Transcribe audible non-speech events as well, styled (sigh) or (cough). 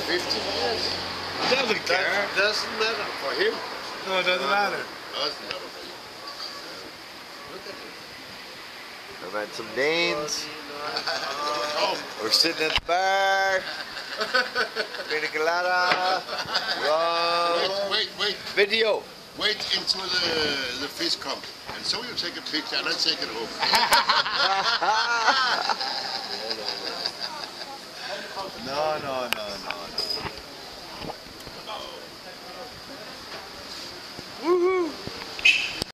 50 years. Doesn't care. Doesn't matter for him. No, it doesn't matter. Doesn't matter for you. Look at him. I've had some Danes. (laughs) Oh, we're sitting at the bar. Pina colada. Wait, wait, wait. Video. Wait until the, the fish come. And so you take a picture and I take it home. (laughs) (laughs) No, No, no, no.